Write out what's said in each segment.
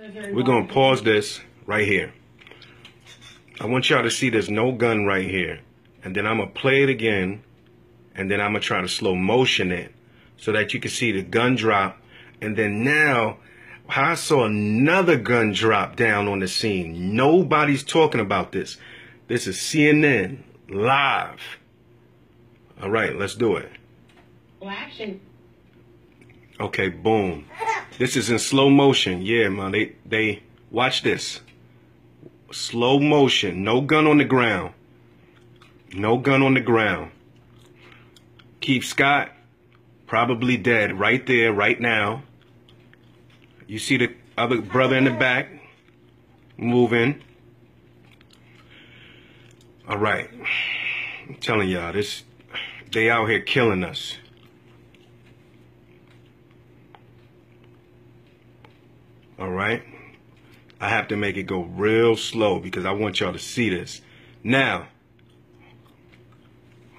We're going to pause this right here. I want y'all to see there's no gun right here. And then I'm going to play it again. And then I'm going to try to slow motion it so that you can see the gun drop. And then now, I saw another gun drop down on the scene. Nobody's talking about this. This is CNN live. All right, let's do it. Well, action. Okay, boom. This is in slow motion. Yeah, man. They they watch this. Slow motion. No gun on the ground. No gun on the ground. Keith Scott probably dead right there, right now. You see the other brother in the back moving. All right. I'm telling y'all, this they out here killing us. All right. I have to make it go real slow because I want y'all to see this. Now,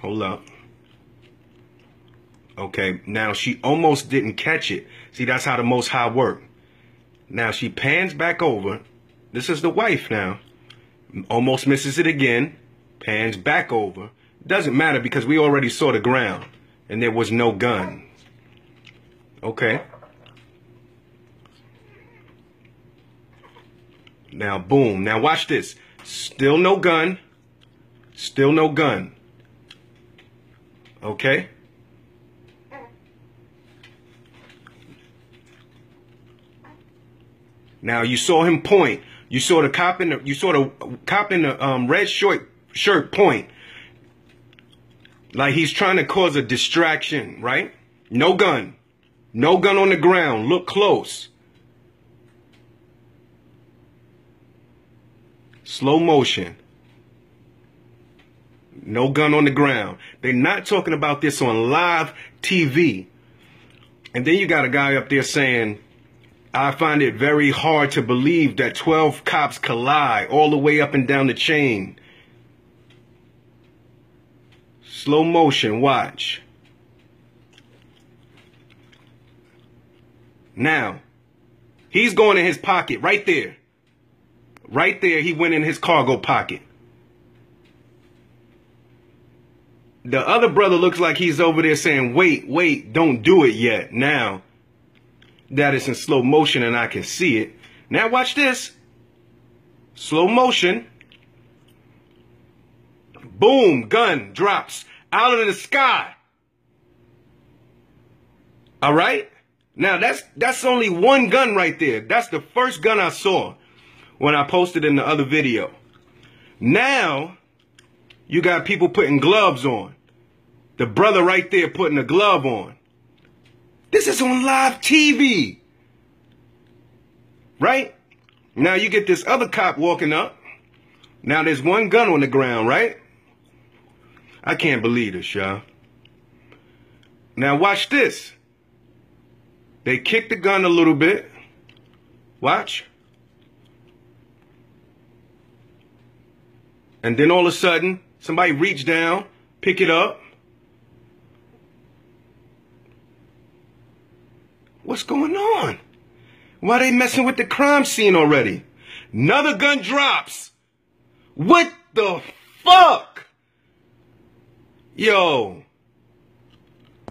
hold up. Okay, now she almost didn't catch it. See, that's how the Most High work. Now she pans back over. This is the wife now. Almost misses it again. Pans back over. Doesn't matter because we already saw the ground and there was no gun. Okay. Now, boom. Now, watch this. Still no gun. Still no gun. Okay? Now, you saw him point. You saw the cop in the, you saw the cop in the um, red short shirt point. Like he's trying to cause a distraction, right? No gun. No gun on the ground. Look close. Slow motion. No gun on the ground. They're not talking about this on live TV. And then you got a guy up there saying, I find it very hard to believe that 12 cops collide all the way up and down the chain. Slow motion, watch. Now, he's going in his pocket right there. Right there, he went in his cargo pocket. The other brother looks like he's over there saying, wait, wait, don't do it yet. Now that is in slow motion and I can see it. Now watch this. Slow motion. Boom, gun drops out of the sky. All right? Now that's that's only one gun right there. That's the first gun I saw when I posted in the other video. Now, you got people putting gloves on. The brother right there putting a glove on. This is on live TV. Right? Now you get this other cop walking up. Now there's one gun on the ground, right? I can't believe this, y'all. Now watch this. They kick the gun a little bit. Watch. And then all of a sudden, somebody reach down, pick it up. What's going on? Why they messing with the crime scene already? Another gun drops. What the fuck? Yo,